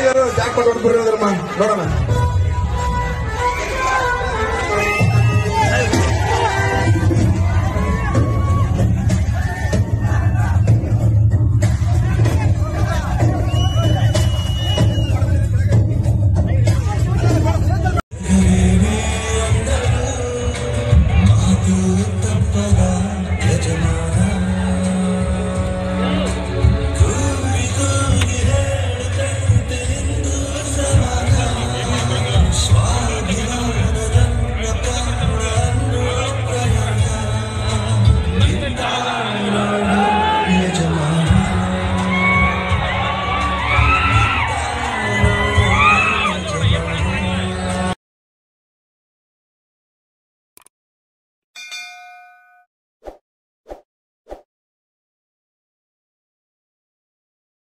ಎಲ್ಲರೂ ಜಾಕ್ ಹೊಡ್ಬಿಡ್ರಿ ನೋಡೋಣ Gonzalez.